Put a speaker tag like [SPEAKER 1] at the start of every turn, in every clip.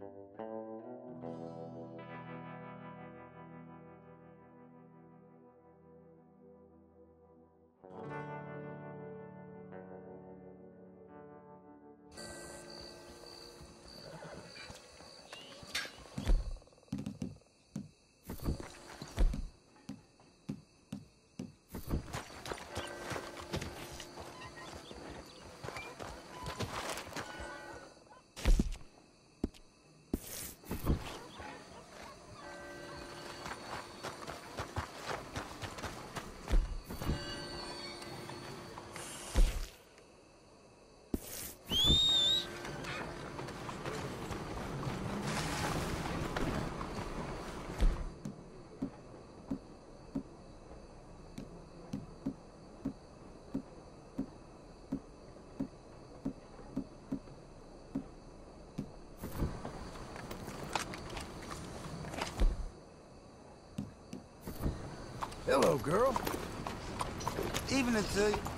[SPEAKER 1] Hello, girl. Evening to you.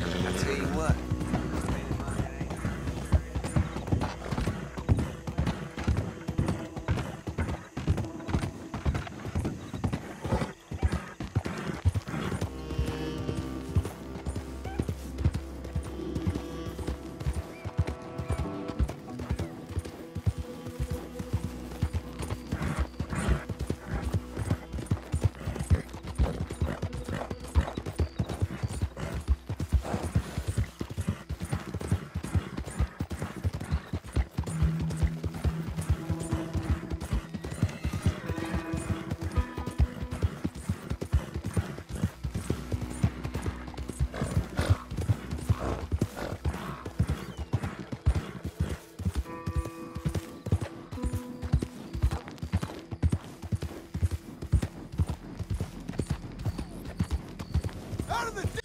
[SPEAKER 1] I tell you what.
[SPEAKER 2] Out of the